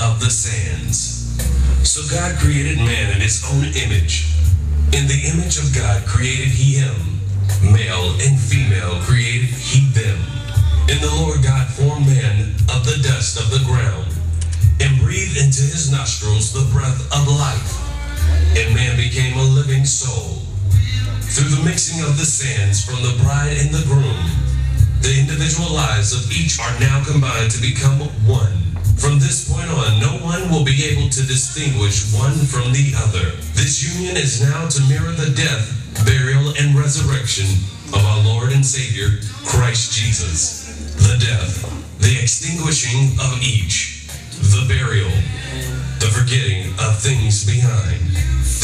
of the sands. So God created man in his own image. In the image of God created he him. Male and female created he them. In the Lord God nostrils the breath of life. And man became a living soul. Through the mixing of the sands from the bride and the groom, the individual lives of each are now combined to become one. From this point on, no one will be able to distinguish one from the other. This union is now to mirror the death, burial, and resurrection of our Lord and Savior, Christ Jesus. The death, the extinguishing of each, behind,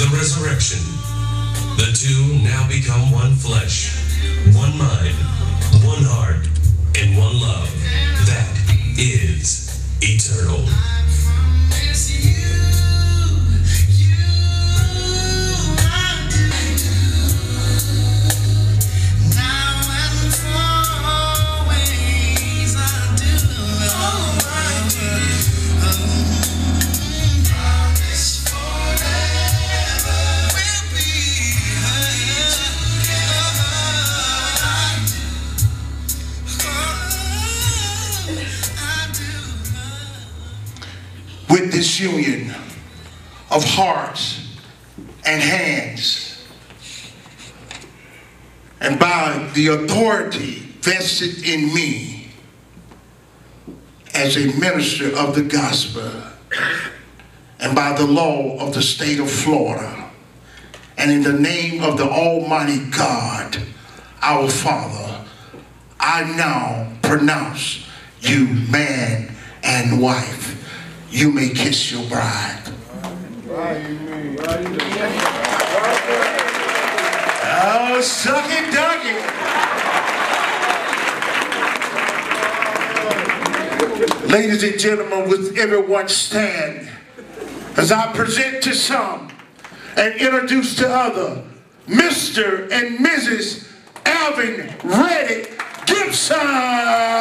the resurrection. The two now become one flesh, one mind, one heart, and one love. That is eternal. With this union of hearts and hands. And by the authority vested in me as a minister of the gospel, and by the law of the state of Florida, and in the name of the Almighty God, our Father, I now pronounce you man and wife. You may kiss your bride. Oh, suck it, duck it. Ladies and gentlemen, with everyone stand as I present to some and introduce to other Mr. and Mrs. Alvin Reddick Gibson.